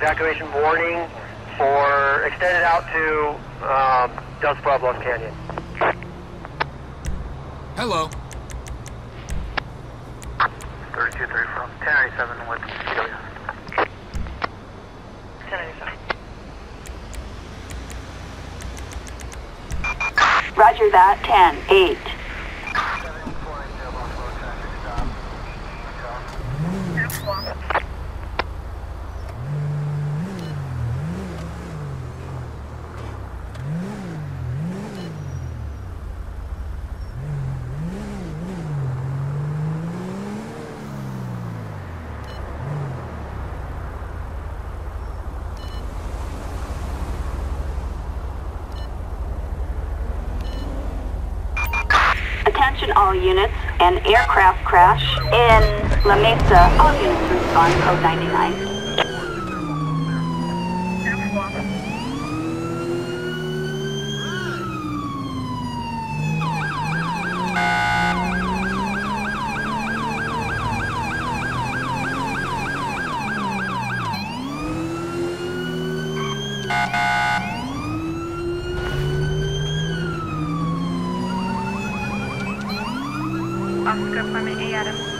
evacuation warning for extended out to um, Dos Pueblos Canyon. Hello. 32 from 1097 with Celia. 1097. Roger that, 10, 8. Attention all units, an aircraft crash in La Mesa. All units respond, code 99.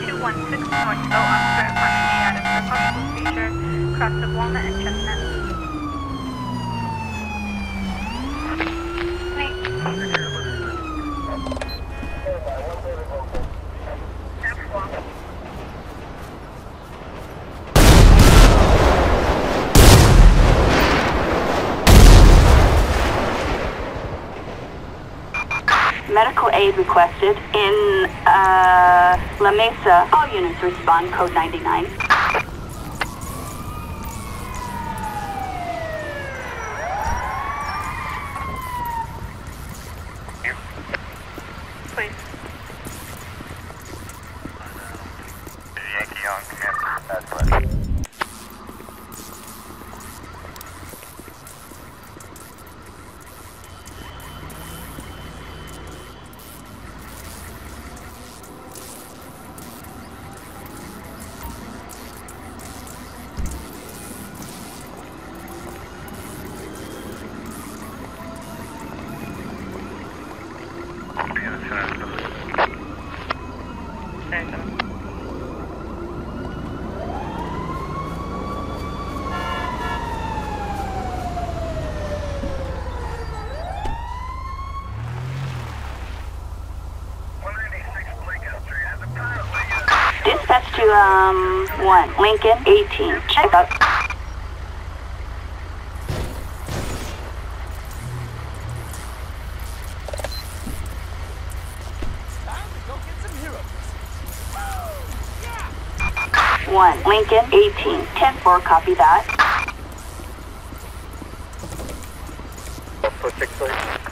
216 North. Oscar Apartment A Adams. A possible seizure across of Walnut and Chestnut. Medical aid requested La Mesa. All units respond, code 99. Please. Yankee on command. That's what. Dispatch to, um, 1. Lincoln, 18. Check out. One, Lincoln, 18, 10-4, copy that. Six please.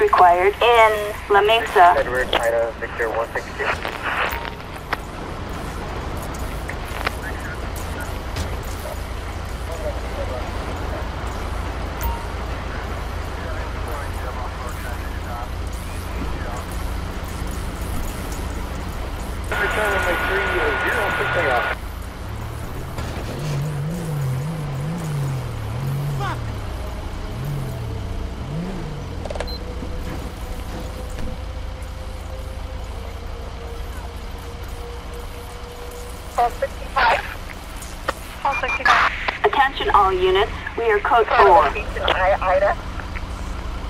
Required in La Mesa. Edward, Victor 162. 465. Attention all units, we are code 4. Hi, Ida.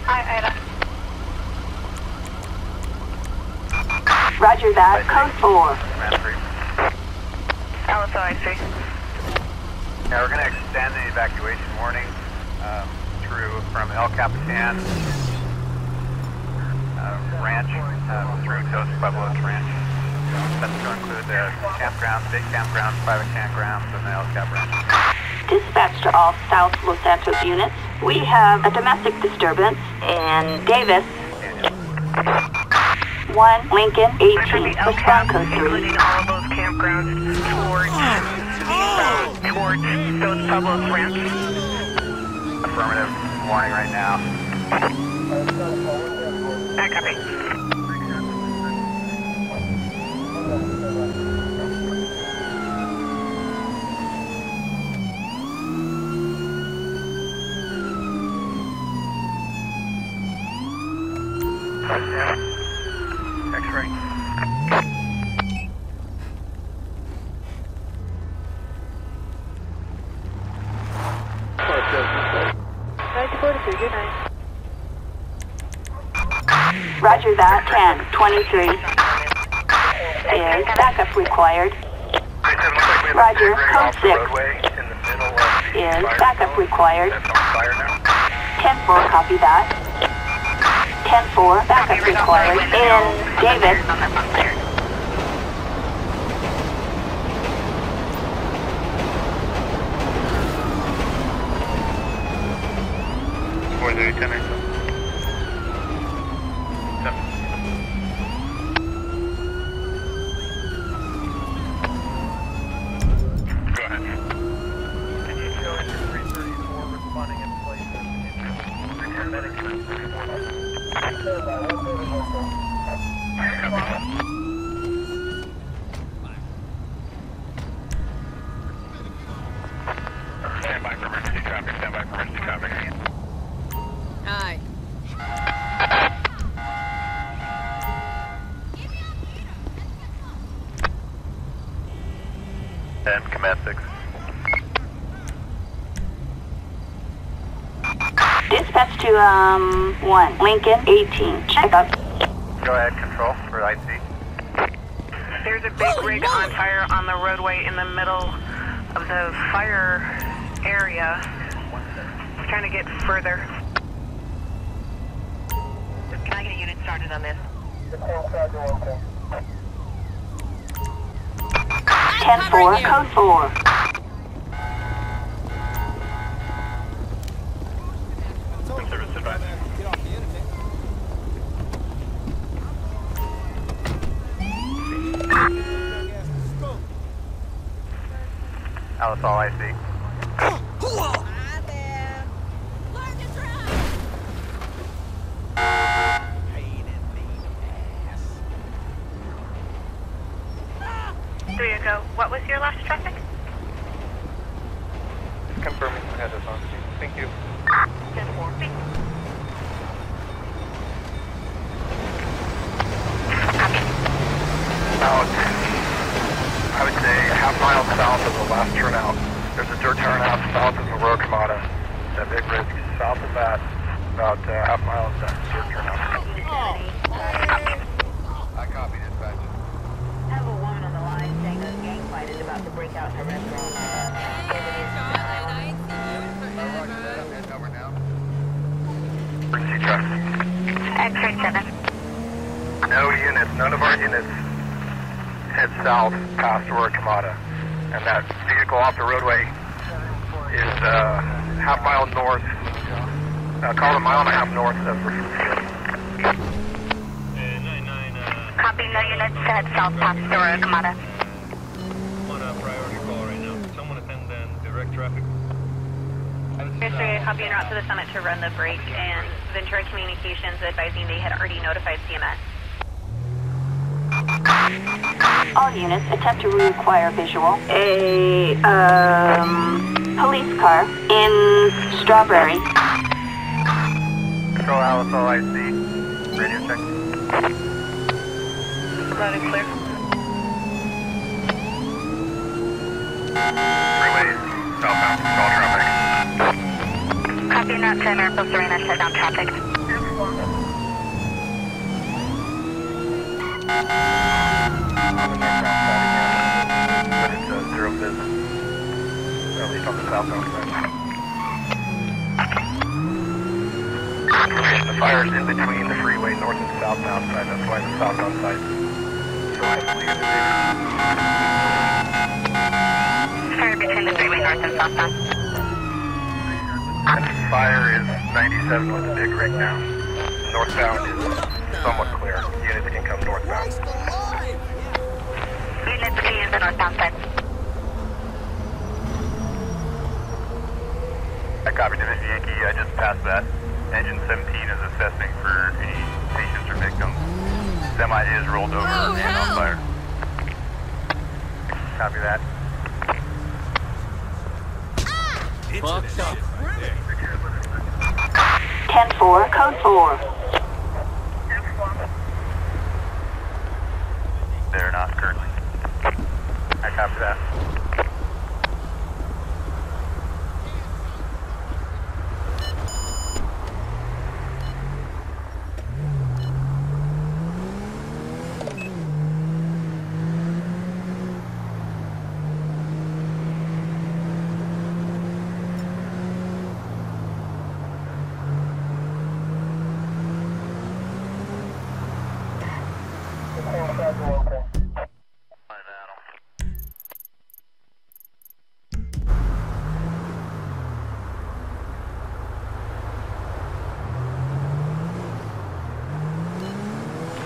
Hi, Ida. Roger that, code 4. Alice, I see. Yeah, we're going to extend the evacuation warning um, through from El Capitan uh, Ranch uh, through Dos Pueblos Ranch. That's to include the campground, state campground, private campgrounds, and the El Cap Dispatch to all South Los Santos units. We have a domestic disturbance in Davis. 1 Lincoln, 18, El respond Cap, code 3. including all those campgrounds towards, uh, towards Dos Pueblos Ranch. Affirmative warning right now. I copy. Roger that, 10, 23. Is backup required. Roger, code 6. Is backup required. 10-4, copy that. 10-4, backup required. In David. Four zero command six. Dispatch to, um, 1. Lincoln, 18. Check up. Go ahead, control for IC. There's a big rig on fire on the roadway in the middle of the fire area. We're trying to get further. Can I get a unit started on this? 10-4, code 4. Service advice. Alice, all IC. Hi Confirming head is on scene. Thank you. 10-4. About, I would say, a half mile south of the last turnout. There's a dirt turnout south of the Kamada. That big ridge south of that, about uh, half mile of that dirt turnout. South past Aurora Kamada. And that vehicle off the roadway is uh, half mile north, uh, call it a mile and a half north of Richmond Field. Copy, no units head south past Aurora Kamada. on a priority call right now. Someone attend and direct traffic. Yesterday, copy en route to the summit to run the break, and Ventura Communications advising they had already notified CMS. All units attempt to reacquire visual. A, um, police car in Strawberry. Control Alice, all IC. Radio check. Loud and clear. Freeways, southbound, control traffic. Copy en route to Mariposa Serena, shut down traffic. The fire's in between the freeway north and southbound side, that's why the southbound side. Fire between the freeway north and southbound. The fire is 97 with a big rig now. Northbound is somewhat clear. Units can come northbound. Units can use the northbound side. I copied Division Yankee. I just passed that. Engine 17 is assessing for any patients or victims. Semi is rolled over Oh, and hell. on fire. Copy that. Fucked up. 10-4, code 4. They're not currently. Copy that.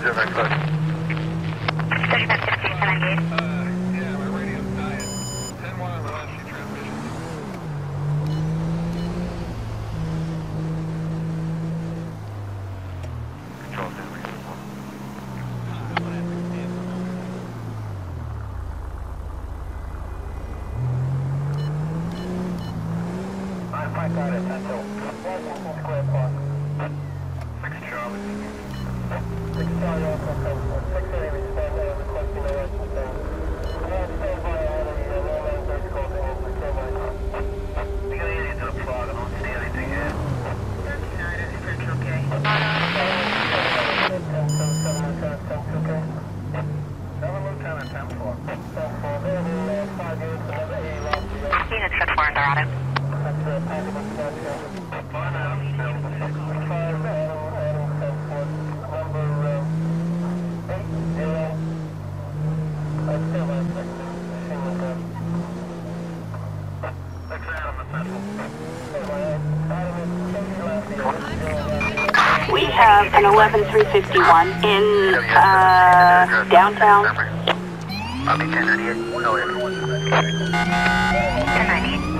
Negative, I put. 3516, 1098. yeah, my radio's dying. 10 1 on the left, she transmission. Control San Francisco. I'm Mike out at 10 till. Washington Square Park. 6 Charlie. Six Charlie Alpha Customer. Six A respond to requesting no action stand. Command stand by on the uh, no man base closing in for K minus. We got an to the plug, I don't see anything yet. 39 is Central K. Ten two seven Lieutenant ten two K. 7 Lieutenant, 10 4. Ten four. Available uh, five units another A lost the uh, Units 10 4 in Dorado. That's uh, packable station. Fine, Adam. Five Adam Adam ten four. Number uh, eight zero. I still have six. Single gun. Six Adam, essential. We have an 11351 in uh, downtown. I'll 1098. Oh, 1098.